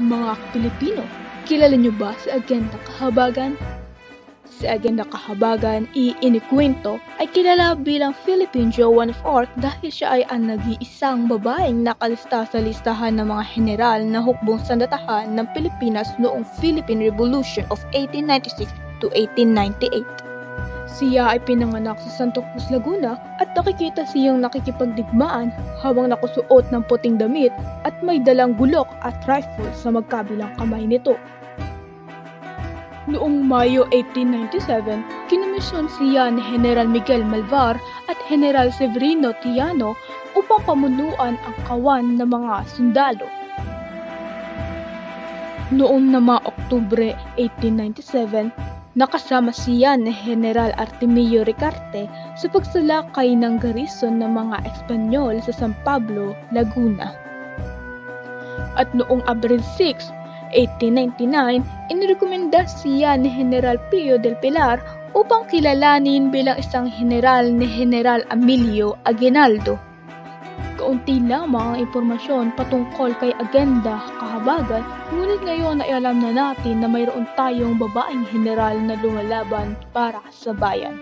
Mga Pilipino, kilala niyo ba si Agenda Kahabagan? Si Agenda Kahabagan, iinikwento, ay kilala bilang Philippine Joan of Arc dahil siya ay ang nag-iisang babaeng nakalista sa listahan ng mga general na hukbong sandatahan ng Pilipinas noong Philippine Revolution of 1896 to 1898. Siya ay pinanganak sa Santo Cruz, Laguna at nakikita siyang nakikipagdigmaan habang nakusuot ng puting damit at may dalang gulok at rifle sa magkabilang kamay nito. Noong Mayo 1897, kinomisyon siya ni General Miguel Malvar at General Severino Tiano upang pamunuan ang kawan ng mga sundalo. Noong na mga Oktubre 1897, nakasama siya ni General Artemio Ricarte sa pagsalakay ng garison ng mga Espanyol sa San Pablo, Laguna. At noong Abril 6, 1899, inirekomenda siya ni General Pio del Pilar upang kilalanin bilang isang general ni General Emilio Aguinaldo. Kaunti lamang ang impormasyon patungkol kay Agenda Kahabagan, ngunit ngayon ay alam na natin na mayroon tayong babaeng general na lumalaban para sa bayan.